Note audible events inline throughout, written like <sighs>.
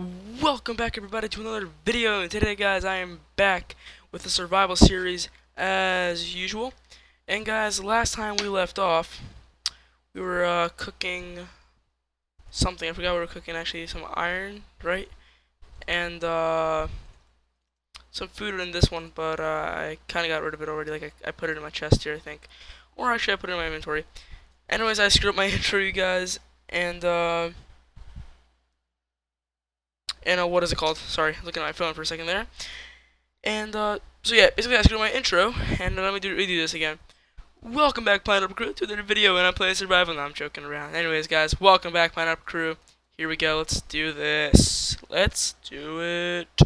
Welcome back everybody to another video. And today guys I am back with the survival series as usual. And guys last time we left off we were uh, cooking something. I forgot we were cooking actually some iron right? And uh, some food in this one but uh, I kinda got rid of it already. Like I, I put it in my chest here I think. Or actually I put it in my inventory. Anyways I screwed up my <laughs> intro you guys. And uh and uh, what is it called? Sorry, looking at my phone for a second there. And uh, so yeah, basically I screwed my intro, and let me do redo this again. Welcome back, Pineapple Crew, to another video, and I'm playing Survival. No, I'm joking around. Anyways, guys, welcome back, Pineapple Crew. Here we go. Let's do this. Let's do it.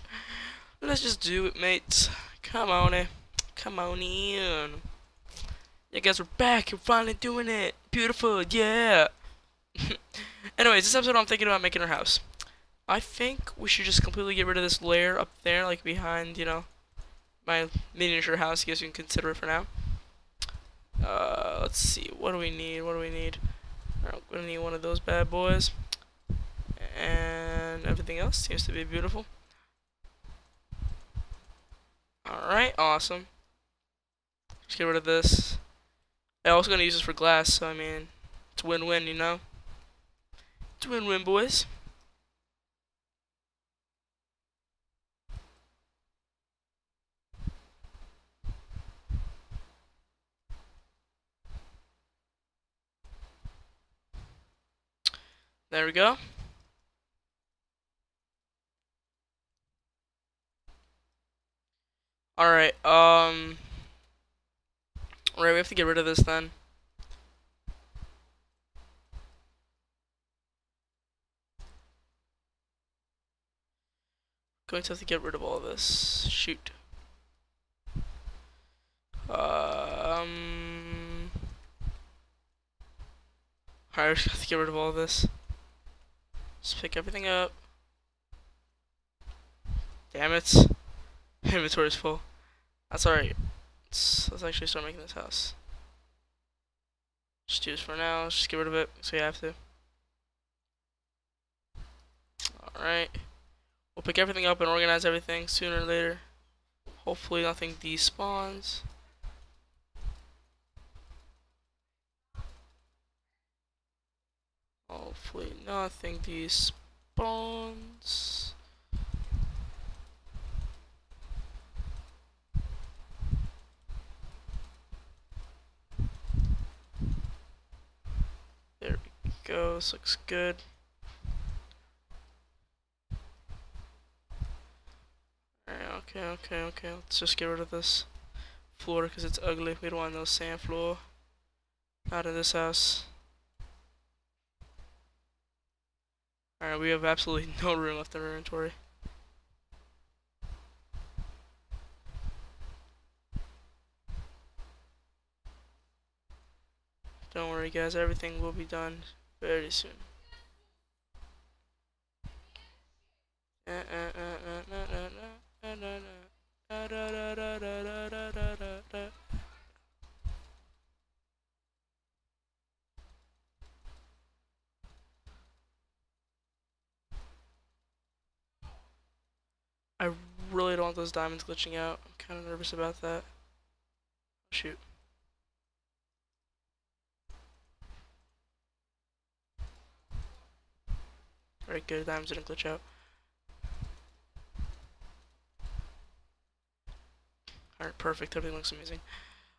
Let's just do it, mates. Come on, eh. Come on in. Yeah, guys, we're back. We're finally doing it. Beautiful. Yeah. <laughs> Anyways, this episode I'm thinking about making our house. I think we should just completely get rid of this layer up there, like behind, you know, my miniature house. I guess you can consider it for now. Uh, let's see. What do we need? What do we need? I'm gonna need one of those bad boys. And everything else seems to be beautiful. Alright, awesome. Let's get rid of this. I'm also gonna use this for glass, so I mean, it's win-win, you know? It's win-win, boys. There we go. Alright, um... Alright, we have to get rid of this then. Going to have to get rid of all this. Shoot. Um... Alright, we have to get rid of all this. Just pick everything up. Damn it. <laughs> Inventory is full. That's alright. Let's, let's actually start making this house. Just do this for now. Just get rid of it so you have to. Alright. We'll pick everything up and organize everything sooner or later. Hopefully nothing despawns. Hopefully nothing despawns. There we go, this looks good. okay, okay, okay, let's just get rid of this floor because it's ugly. We don't want no sand floor. Out of this house. Alright, we have absolutely no room left in our inventory. Don't worry guys, everything will be done very soon. I really don't want those diamonds glitching out. I'm kind of nervous about that. Shoot. Alright, good. Diamonds didn't glitch out. Alright, perfect. Everything looks amazing.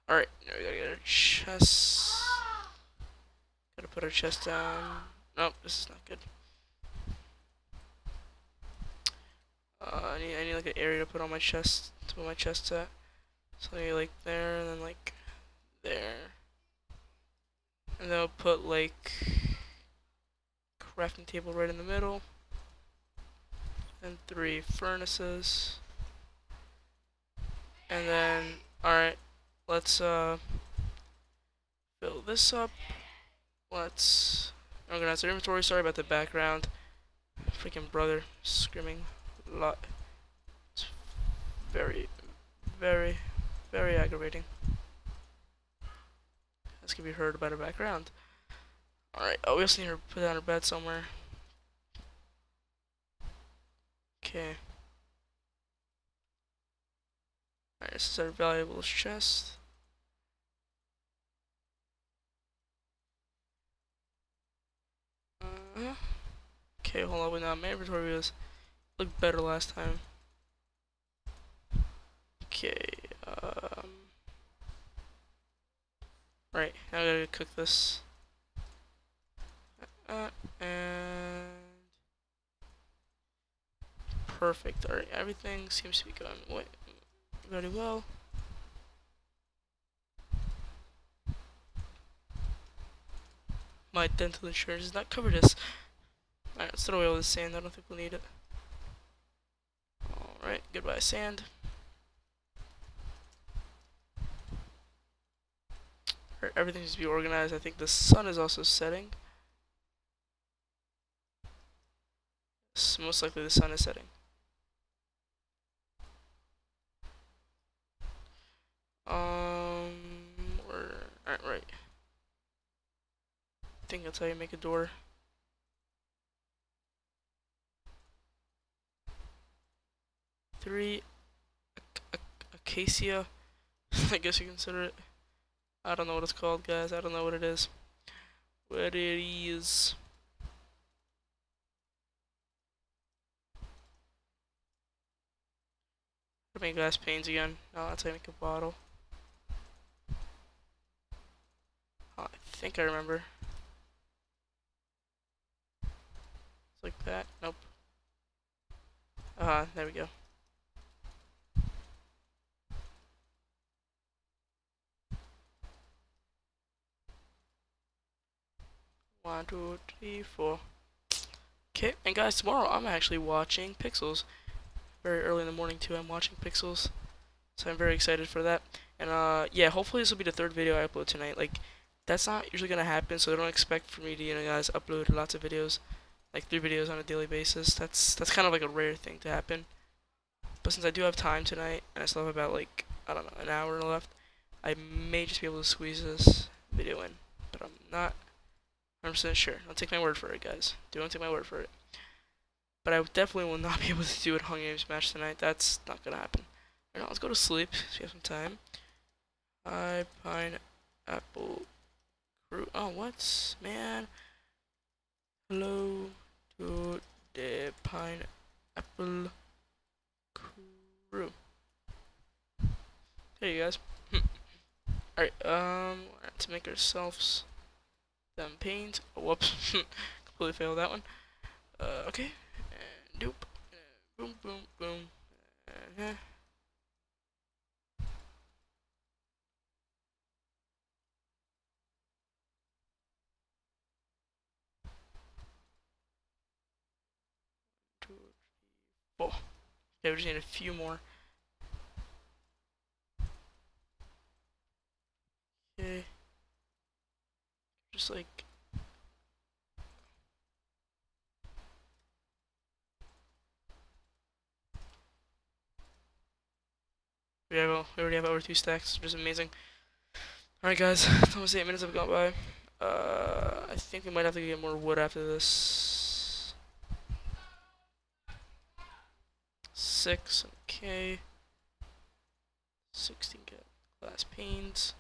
Alright, now we gotta get our chest. Gotta put our chest down. Nope, this is not good. Uh, I need, I need like an area to put on my chest, to put my chest at. So maybe like there, and then like there. And then I'll put like crafting table right in the middle. And three furnaces. And then, alright, let's uh, fill this up. Let's organize our inventory. Sorry about the background. Freaking brother screaming lot. It's very, very, very aggravating. This can be heard by the background. Alright, oh, we also need to put down her bed somewhere. Okay. Alright, this is our valuables chest. Uh, okay, hold on, wait, now my inventory was looked better last time. Okay, um... Right, now I gotta cook this. Uh, and... Perfect, alright, everything seems to be going very well. My dental insurance does not cover this. Alright, let's throw away all this sand, I don't think we'll need it. Alright, goodbye sand. Alright, everything needs to be organized. I think the sun is also setting. Most likely the sun is setting. Um, or right, right. I think that's how you make a door. Three, acacia. <laughs> I guess you consider it. I don't know what it's called, guys. I don't know what it is. What it is. Make glass panes again. No, that's how you make a bottle. Oh, I think I remember. It's like that. Nope. Uh -huh, there we go. One, two, three, four. Okay, and guys, tomorrow I'm actually watching Pixels. Very early in the morning too, I'm watching Pixels. So I'm very excited for that. And uh, yeah, hopefully this will be the third video I upload tonight. Like, that's not usually gonna happen, so don't expect for me to, you know, guys, upload lots of videos, like three videos on a daily basis. That's that's kind of like a rare thing to happen. But since I do have time tonight, and I still have about like I don't know an hour left, I may just be able to squeeze this video in. But I'm not 100% sure. Don't take my word for it, guys. Do not take my word for it. But I definitely will not <laughs> be able to do a Hunger Games match tonight. That's not going to happen. Right now, let's go to sleep so we have some time. Hi, pineapple crew. Oh, what's man? Hello to the pineapple crew. Hey, you guys. <laughs> Alright, um, to make ourselves them paint. Oh, whoops. <laughs> Completely failed that one. Uh, okay. And doop. Uh, boom, boom, boom. Uh -huh. Two, three, four. Okay, we just need a few more. Okay just like we have we already have over two stacks, which is amazing. Alright guys, almost eight minutes have gone by. Uh, I think we might have to get more wood after this. Six, okay. 16 glass panes.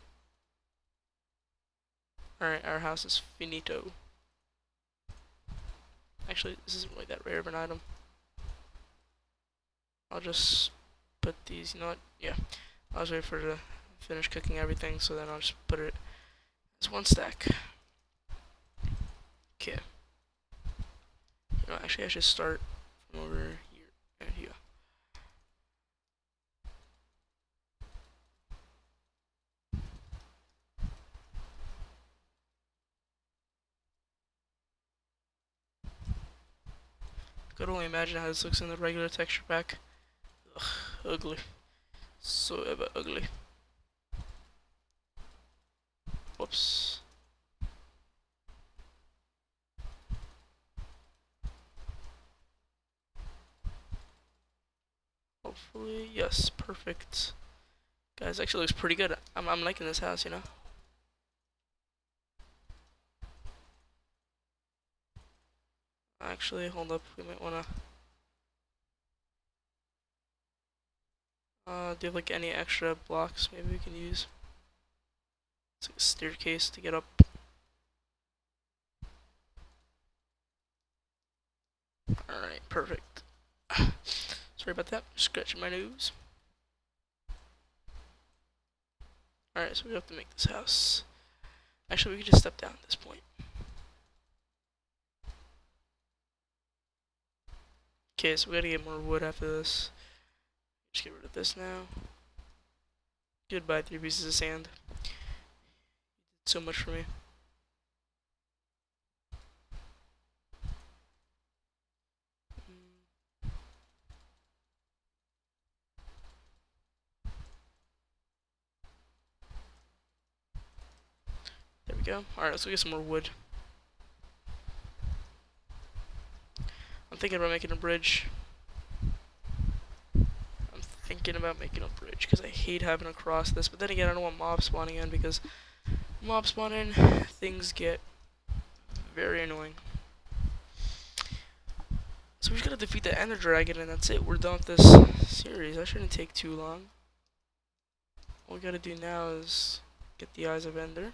Alright, our house is finito. Actually, this isn't really that rare of an item. I'll just put these, you know what? Yeah. I was waiting for to finish cooking everything, so then I'll just put it as one stack. Okay. You know, actually I should start from over here and here. Could only imagine how this looks in the regular texture pack. Ugh, ugly. So ever ugly. Whoops. Hopefully, yes, perfect. Guys, actually looks pretty good. I'm, I'm liking this house, you know? Actually, hold up. We might wanna. Uh, do you have like any extra blocks maybe we can use? It's like a staircase to get up. Alright, perfect. <sighs> Sorry about that. Scratching my nose. Alright, so we have to make this house. Actually, we could just step down at this point. Okay, so we gotta get more wood after this. Just get rid of this now. Goodbye, three pieces of sand. You did so much for me. There we go. Alright, let's go get some more wood. Thinking about making a bridge. I'm thinking about making a bridge because I hate having to cross this. But then again, I don't want mob spawning in because mob spawning, things get very annoying. So we just gotta defeat the Ender Dragon and that's it. We're done with this series. That shouldn't take too long. All we gotta do now is get the Eyes of Ender.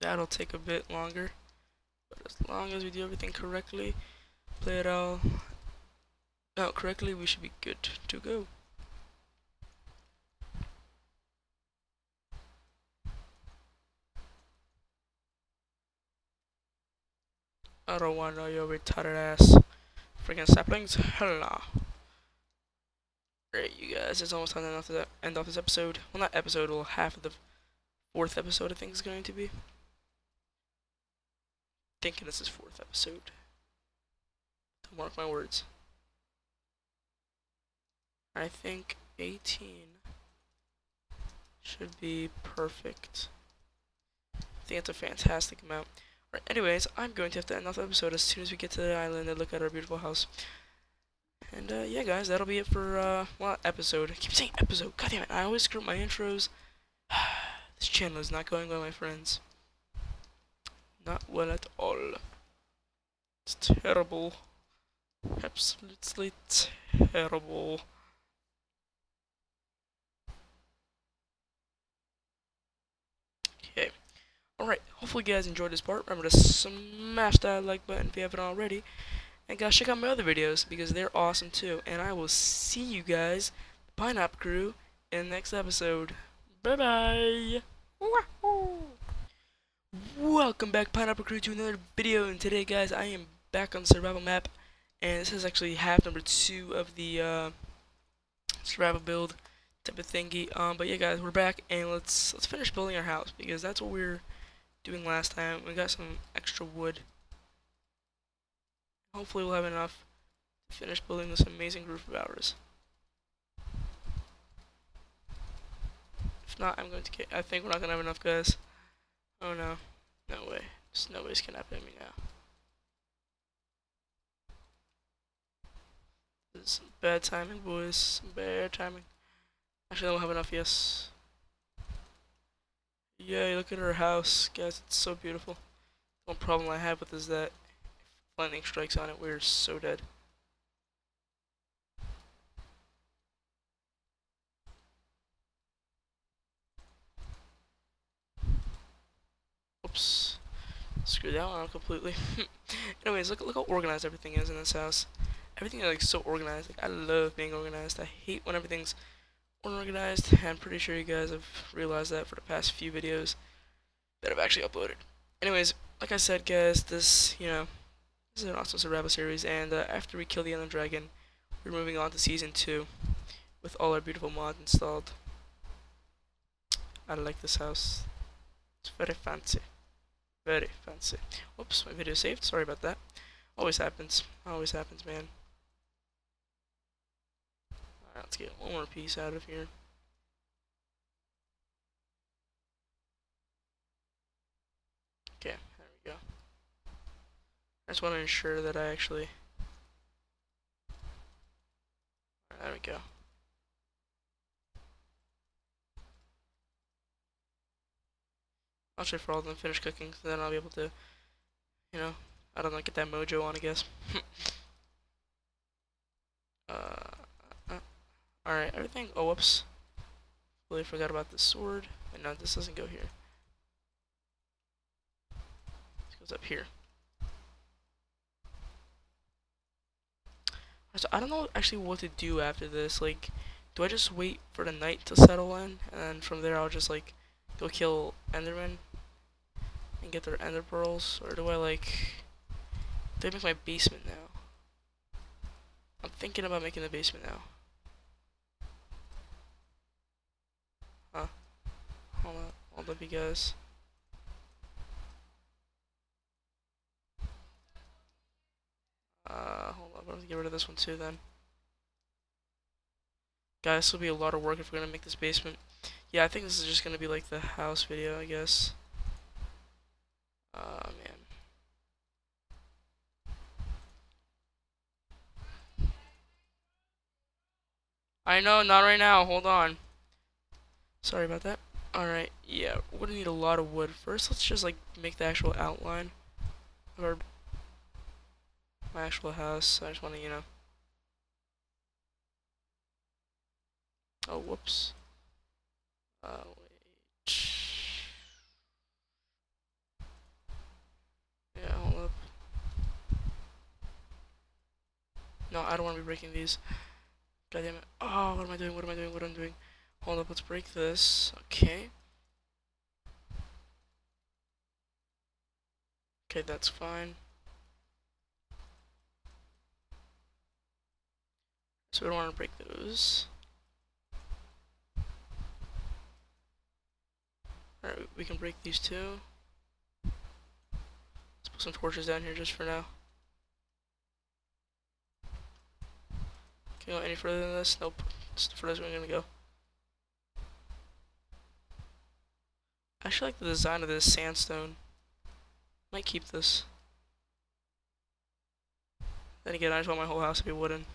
That'll take a bit longer. But as long as we do everything correctly, play it all out correctly, we should be good to go. I don't want to know your retarded ass. Freaking saplings. Hello. Great, you guys. It's almost time to end off this episode. Well, not episode, well, half of the fourth episode, I think, is going to be thinking this is fourth episode. To mark my words. I think 18 should be perfect. I think it's a fantastic amount. Right, anyways, I'm going to have to end off the episode as soon as we get to the island and look at our beautiful house. And, uh, yeah, guys, that'll be it for, uh, well, episode. I keep saying episode. God damn it, I always screw up my intros. <sighs> this channel is not going well, my friends. Not well at all. It's terrible. Absolutely terrible. Okay. Alright, hopefully you guys enjoyed this part. Remember to smash that like button if you haven't already. And guys, check out my other videos because they're awesome too. And I will see you guys, Pineapple Crew, in the next episode. Bye-bye! Welcome back Pineapple Crew to another video and today guys I am back on the survival map and this is actually half number two of the uh, survival build type of thingy. Um, but yeah guys we're back and let's let's finish building our house because that's what we were doing last time. We got some extra wood. Hopefully we'll have enough to finish building this amazing roof of ours. If not I'm going to get I think we're not gonna have enough guys Oh no. No way. Just nobody's kidnapping me now. This is bad timing, boys. Bad timing. Actually, I don't have enough, yes. Yay, look at her house. Guys, it's so beautiful. The one problem I have with is that if lightning strikes on it, we're so dead. Oops. Screw that one out completely. <laughs> Anyways, look look how organized everything is in this house. Everything is like so organized. Like I love being organized. I hate when everything's unorganized. <laughs> I'm pretty sure you guys have realized that for the past few videos that I've actually uploaded. Anyways, like I said, guys, this you know this is an awesome survival series, and uh, after we kill the Ender Dragon, we're moving on to season two with all our beautiful mods installed. I like this house. It's very fancy. Very fancy. Whoops, my video saved. Sorry about that. Always happens. Always happens, man. Alright, let's get one more piece out of here. Okay, there we go. I just want to ensure that I actually... There we go. I'll try for all of them finish cooking, so then I'll be able to, you know, I don't know, get that mojo on, I guess. <laughs> Uh, uh, Alright, everything. Oh, whoops. Really forgot about the sword. And no, this doesn't go here. This goes up here. So I don't know actually what to do after this. Like, do I just wait for the night to settle in, and from there I'll just like go kill Enderman and get their Ender pearls, or do I like? I make my basement now? I'm thinking about making the basement now. Huh? Hold on, hold up, you guys. Uh, hold on, I'm gonna get rid of this one too then. Guys, this will be a lot of work if we're gonna make this basement. Yeah, I think this is just gonna be like the house video, I guess. Uh, man. I know, not right now, hold on. Sorry about that. Alright, yeah, we're gonna need a lot of wood. First, let's just like make the actual outline of our my actual house. I just want to, you know. Oh, whoops. Uh, wait. Yeah, hold up. No, I don't want to be breaking these. God damn it. Oh, what am I doing? What am I doing? What am I doing? Hold up, let's break this. Okay. Okay, that's fine. So we don't want to break those. Alright, we can break these two. Let's put some torches down here just for now. Can you go any further than this? Nope. That's the furthest we're gonna go. I actually like the design of this sandstone. Might keep this. Then again, I just want my whole house to be wooden.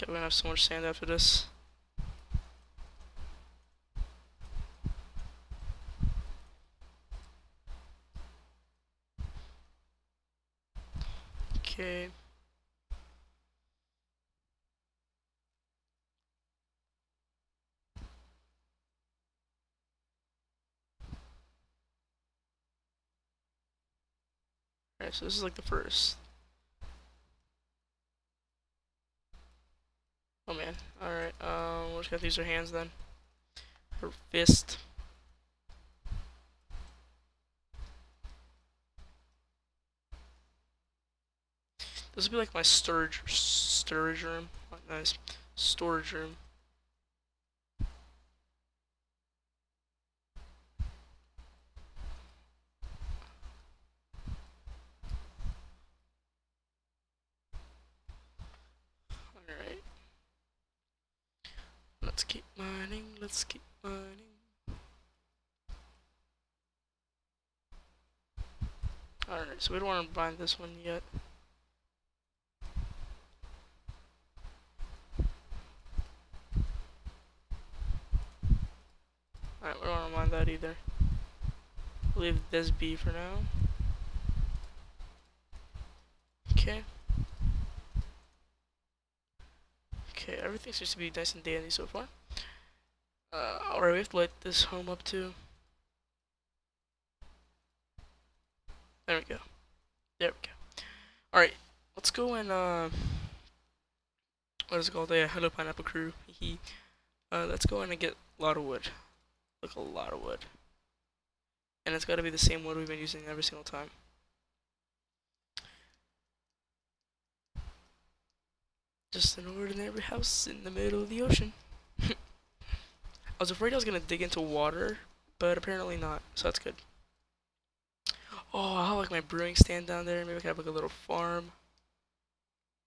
Okay, we're gonna have so much sand after this. Okay. Alright, so this is like the first. Oh man. Alright, um, we're just gonna use our hands then. Her fist. This would be like my storage storage room. Nice storage room. Alright. Let's keep mining, let's keep mining. Alright, so we don't want to bind this one yet. Alright, we don't want to mind that either. Leave this be for now. Okay. Okay, everything seems to be nice and dandy so far. Uh, alright, we have to light this home up too. There we go. There we go. Alright, let's go and, uh, what is it called? Yeah, hello pineapple crew. uh, let's go in and get a lot of wood. Like a lot of wood. And it's gotta be the same wood we've been using every single time. Just an ordinary house in the middle of the ocean. <laughs> I was afraid I was gonna dig into water, but apparently not, so that's good. Oh, I have like my brewing stand down there. Maybe I can have like a little farm.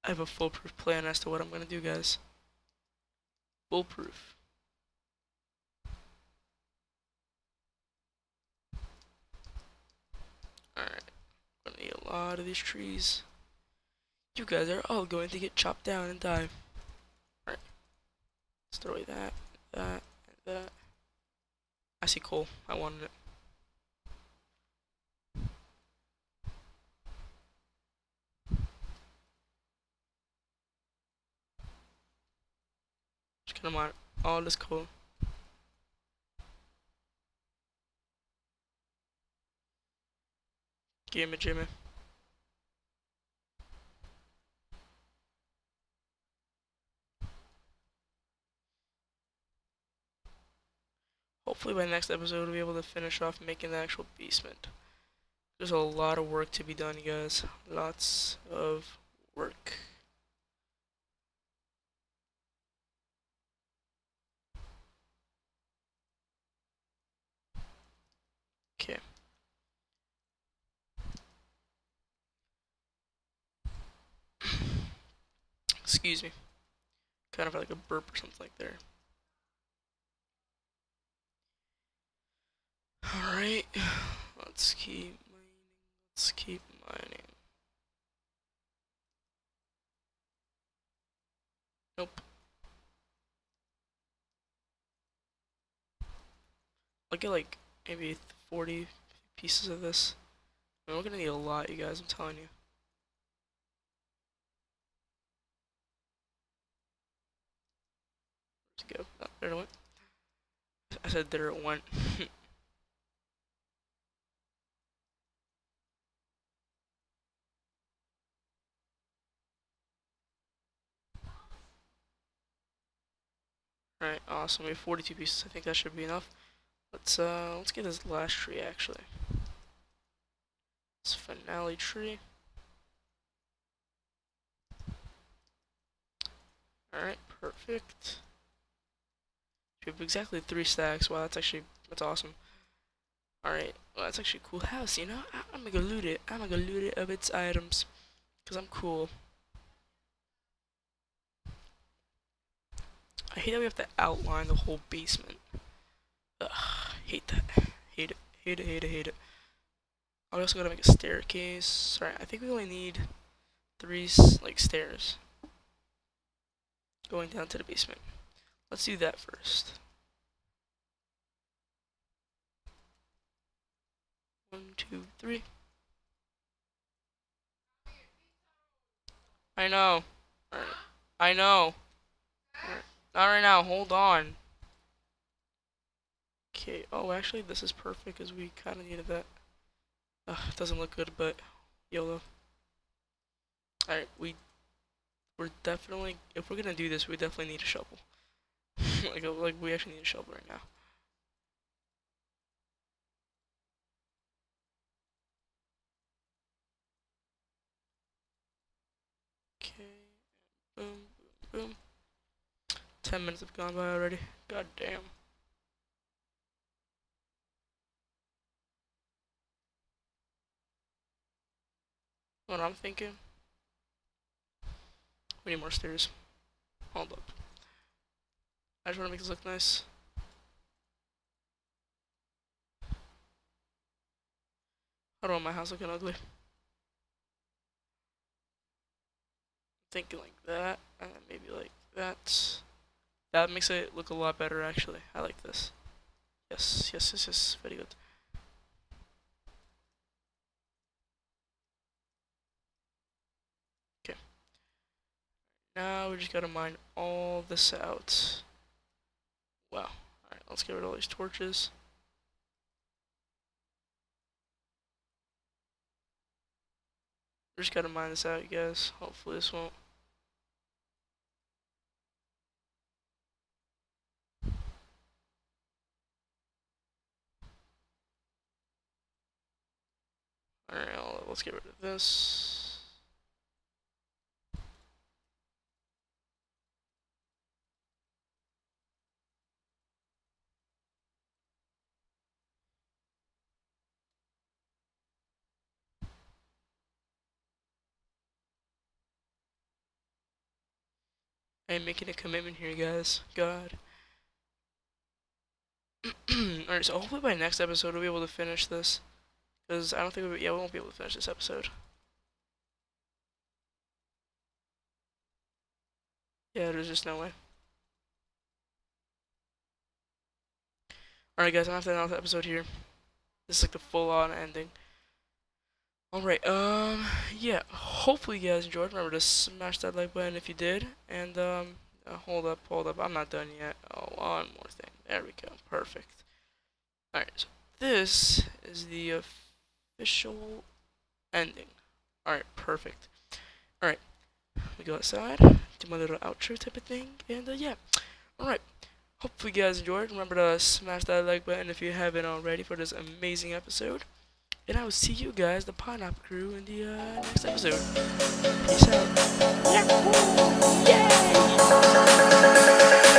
I have a foolproof plan as to what I'm gonna do, guys. Foolproof. Alright. Gonna a lot of these trees. You guys are all going to get chopped down and die. Alright. Let's throw away that. that, and that. I see coal. I wanted it. Just gonna mine all this coal. Gimme, Jimmy. Hopefully by next episode we'll be able to finish off making the actual basement. There's a lot of work to be done, you guys. Lots of work. Okay. Excuse me. Kind of like a burp or something like there. Alright, let's keep mining, let's keep mining. Nope. I'll get like maybe 40 pieces of this. I mean, we're gonna need a lot, you guys, I'm telling you. Where'd it go? Oh, there it went. I said there it went. <laughs> Alright, awesome. We have 42 pieces. I think that should be enough. Let's uh let's get this last tree actually. This finale tree. Alright, perfect. We have exactly three stacks. Wow, that's actually that's awesome. Alright, well that's actually a cool house, you know? I I'm gonna loot it. I'm gonna loot it of its items. Cause I'm cool. I hate that we have to outline the whole basement. Ugh, hate that. Hate it. Hate it, hate it, hate it. I also gotta make a staircase. Sorry, I think we only need three, like, stairs. Going down to the basement. Let's do that first. One, two, three. I know. I know. Not right now, hold on. Okay, oh actually this is perfect because we kind of needed that. It doesn't look good, but YOLO. Alright, we, we're definitely, if we're gonna do this, we definitely need a shovel. <laughs> like, uh, like, we actually need a shovel right now. Okay, boom, boom, boom. Ten minutes have gone by already. God damn. What I'm thinking? We need more stairs. Hold up. I just want to make this look nice. I don't want my house looking ugly. Thinking like that, and maybe like that. That makes it look a lot better, actually. I like this. Yes, yes, yes, yes. Very good. Okay. Now we just gotta mine all this out. Wow. Alright, let's get rid of all these torches. We're just gotta mine this out, you guys. Hopefully this won't Alright, let's get rid of this. I'm making a commitment here, guys. God. <clears throat> Alright, so hopefully by next episode we'll be able to finish this. Because I don't think we, yeah, we won't be able to finish this episode. Yeah, there's just no way. Alright, guys, I'm gonna have to end the episode here. This is like the full-on ending. Alright, um, yeah, hopefully you guys enjoyed. Remember to smash that like button if you did. And, um, uh, hold up, hold up, I'm not done yet. Oh, one more thing. There we go, perfect. Alright, so this is the official ending. Alright, perfect. Alright, we go outside, do my little outro type of thing, and, uh, yeah. Alright, hopefully you guys enjoyed. Remember to smash that like button if you haven't already for this amazing episode. And I will see you guys, the Pineapple Crew, in the uh, next episode. Peace out. Yeah. Yay!